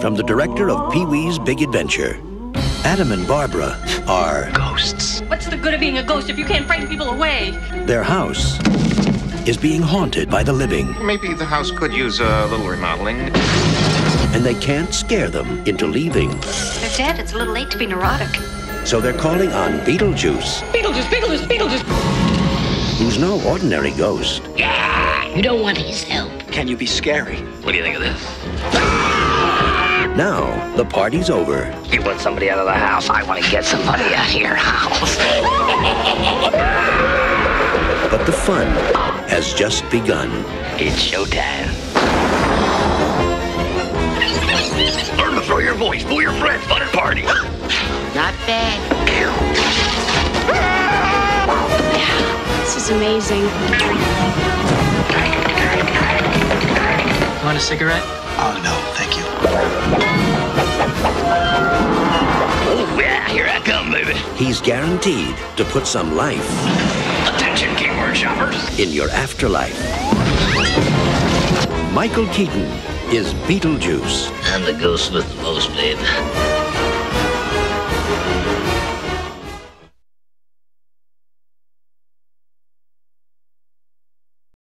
from the director of Pee Wee's Big Adventure. Adam and Barbara are Ghosts. What's the good of being a ghost if you can't frighten people away? their house is being haunted by the living, Maybe the house could use a little remodeling. and they can't scare them into leaving. They're dead. It's a little late to be neurotic. So they're calling on Beetlejuice, Beetlejuice, Beetlejuice, Beetlejuice. who's no ordinary ghost. Yeah, You don't want his help. Can you be scary? What do you think of this? Now, the party's over, You want somebody out of the house? I want to get somebody out of your house. but the fun has just begun. It's showtime. Learn to throw your voice, fool your friends, fun and party. Not bad. This is amazing. Want a cigarette? Oh, no, thank you. Oh, yeah, here I come, baby. He's guaranteed to put some life Attention, Kingward shoppers. in your afterlife. Michael Keaton is Beetlejuice. I'm the ghost with the most, babe.